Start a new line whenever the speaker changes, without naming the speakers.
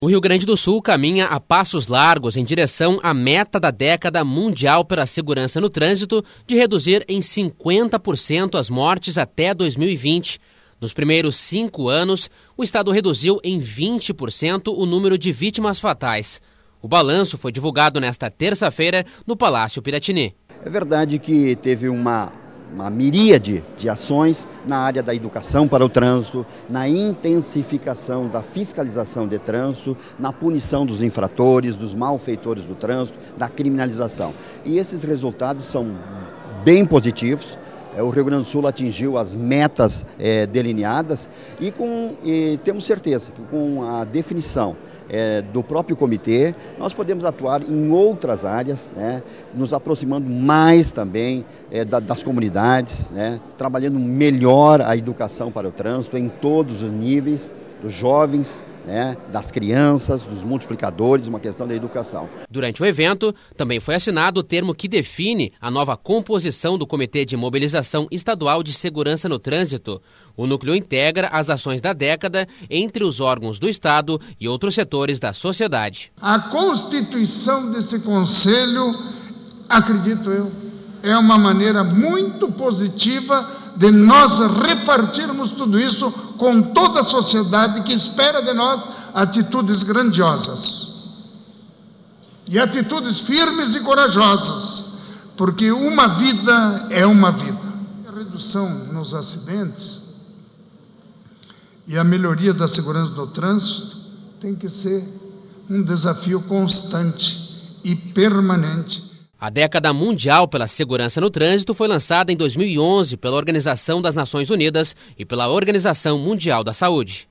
O Rio Grande do Sul caminha a passos largos em direção à meta da década mundial pela segurança no trânsito de reduzir em 50% as mortes até 2020. Nos primeiros cinco anos, o Estado reduziu em 20% o número de vítimas fatais. O balanço foi divulgado nesta terça-feira no Palácio Piratini.
É verdade que teve uma uma miríade de ações na área da educação para o trânsito, na intensificação da fiscalização de trânsito, na punição dos infratores, dos malfeitores do trânsito, da criminalização. E esses resultados são bem positivos. É, o Rio Grande do Sul atingiu as metas é, delineadas e, com, e temos certeza que com a definição é, do próprio comitê, nós podemos atuar em outras áreas, né, nos aproximando mais também é, da, das comunidades, né, trabalhando melhor a educação para o trânsito em todos os níveis, dos jovens, né, das crianças, dos multiplicadores, uma questão da educação.
Durante o evento, também foi assinado o termo que define a nova composição do Comitê de Mobilização Estadual de Segurança no Trânsito. O núcleo integra as ações da década entre os órgãos do Estado e outros setores da sociedade.
A constituição desse conselho, acredito eu, é uma maneira muito positiva de nós repartirmos tudo isso com toda a sociedade que espera de nós atitudes grandiosas e atitudes firmes e corajosas, porque uma vida é uma vida. A redução nos acidentes e a melhoria da segurança do trânsito tem que ser um desafio constante e permanente
a década mundial pela segurança no trânsito foi lançada em 2011 pela Organização das Nações Unidas e pela Organização Mundial da Saúde.